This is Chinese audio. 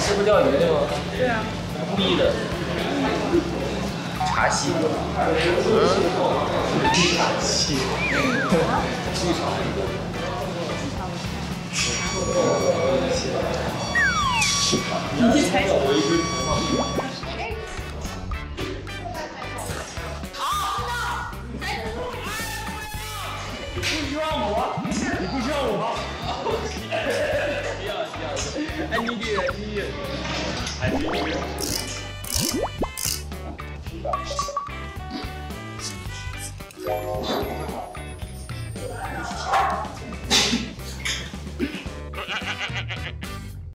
是不是钓鱼的吗？对啊。故意的。茶戏。茶戏。剧场。你去猜。不需要我，你不需要我 아니게 아니게 아니게